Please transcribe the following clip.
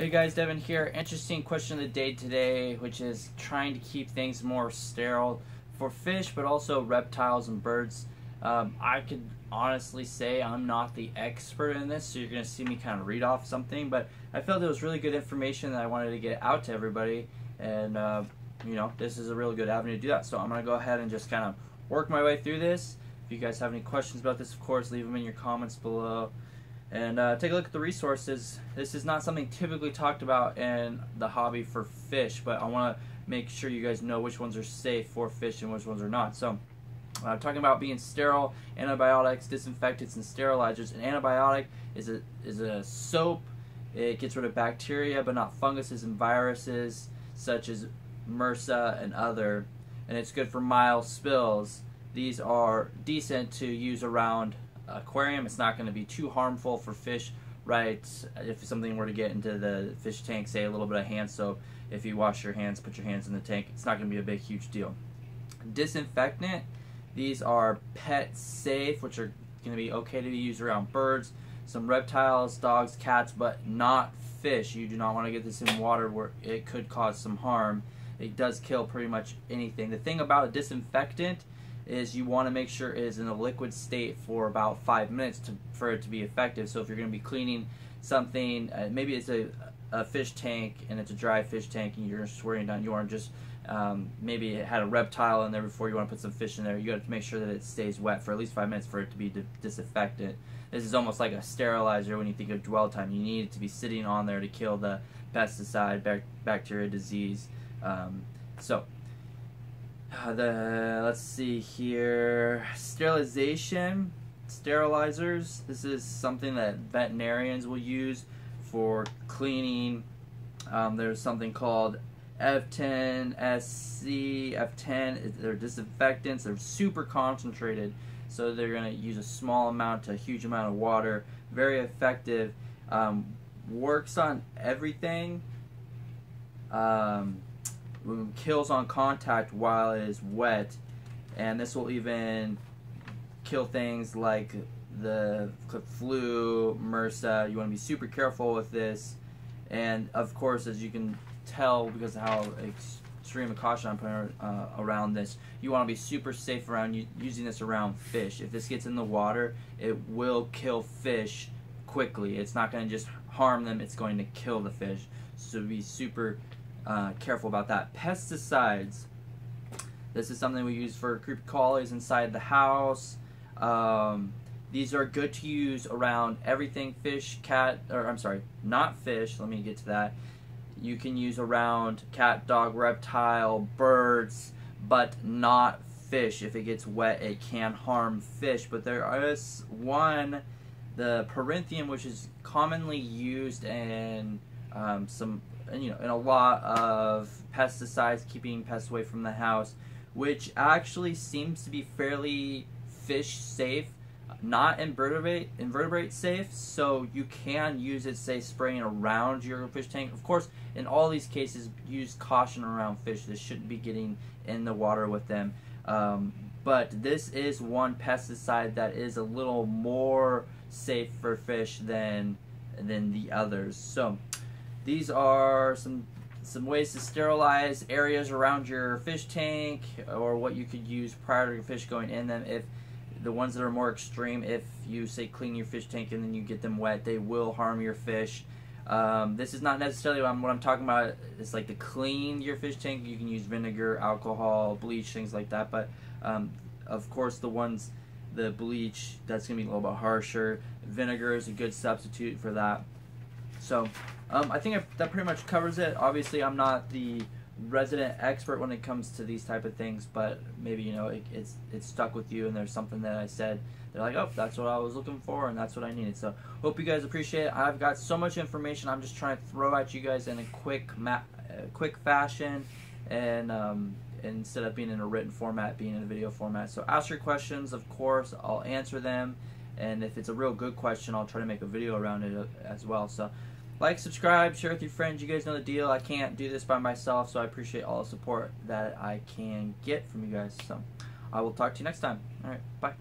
Hey guys, Devin here. Interesting question of the day today, which is trying to keep things more sterile for fish, but also reptiles and birds. Um, I could honestly say I'm not the expert in this, so you're going to see me kind of read off something, but I felt it was really good information that I wanted to get out to everybody, and uh, you know, this is a really good avenue to do that. So I'm going to go ahead and just kind of work my way through this. If you guys have any questions about this, of course, leave them in your comments below and uh, take a look at the resources. This is not something typically talked about in the hobby for fish, but I want to make sure you guys know which ones are safe for fish and which ones are not. So, uh, talking about being sterile, antibiotics, disinfectants, and sterilizers. An antibiotic is a is a soap. It gets rid of bacteria, but not funguses and viruses such as MRSA and other. And it's good for mild spills. These are decent to use around Uh, aquarium. It's not going to be too harmful for fish, right? If something were to get into the fish tank, say a little bit of hand soap, if you wash your hands, put your hands in the tank, it's not going to be a big, huge deal. Disinfectant, these are pet safe, which are going to be okay to be used around birds, some reptiles, dogs, cats, but not fish. You do not want to get this in water where it could cause some harm. It does kill pretty much anything. The thing about a disinfectant is you want to make sure it is in a liquid state for about five minutes to, for it to be effective. So if you're going to be cleaning something, uh, maybe it's a, a fish tank and it's a dry fish tank and you're swearing down, you want just um, maybe it had a reptile in there before you want to put some fish in there. You got to make sure that it stays wet for at least five minutes for it to be disinfectant. This is almost like a sterilizer when you think of dwell time. You need it to be sitting on there to kill the pesticide, bacteria, disease. Um, so uh, the let's see here. Sterilization sterilizers. This is something that veterinarians will use for cleaning. Um, there's something called F10 SC F10 they're disinfectants. They're super concentrated. So they're going to use a small amount to a huge amount of water. Very effective. Um, works on everything. Um, kills on contact while it is wet, and this will even kill things like the flu, MRSA. You want to be super careful with this, and of course, as you can tell because of how extreme a caution I'm putting uh, around this, you want to be super safe around using this around fish. If this gets in the water, it will kill fish quickly. It's not going to just harm them; it's going to kill the fish. So be super uh, careful about that. Pesticides. This is something we use for creepy crawlies inside the house. Um, these are good to use around everything fish, cat, or I'm sorry, not fish. Let me get to that. You can use around cat, dog, reptile, birds, but not fish. If it gets wet, it can harm fish. But there is one, the perinthium, which is commonly used in um, some you know, in a lot of pesticides, keeping pests away from the house, which actually seems to be fairly fish safe, not invertebrate invertebrate safe. So you can use it, say, spraying around your fish tank. Of course, in all these cases, use caution around fish. This shouldn't be getting in the water with them. Um, but this is one pesticide that is a little more safe for fish than than the others. So these are some some ways to sterilize areas around your fish tank or what you could use prior to your fish going in them. If the ones that are more extreme if you say clean your fish tank and then you get them wet they will harm your fish. Um, this is not necessarily what I'm, what I'm, talking about. It's like to clean your fish tank. You can use vinegar alcohol bleach things like that. But um, of course the ones the bleach that's gonna be a little bit harsher. Vinegar is a good substitute for that. So um, I think I, that pretty much covers it. Obviously, I'm not the resident expert when it comes to these type of things, but maybe you know it, it's it's stuck with you, and there's something that I said. They're like, oh, that's what I was looking for, and that's what I needed. So hope you guys appreciate it. I've got so much information. I'm just trying to throw at you guys in a quick map, uh, quick fashion, and um, instead of being in a written format, being in a video format. So ask your questions, of course. I'll answer them, and if it's a real good question, I'll try to make a video around it uh, as well. So like, subscribe, share with your friends. You guys know the deal. I can't do this by myself, so I appreciate all the support that I can get from you guys. So I will talk to you next time. All right, bye.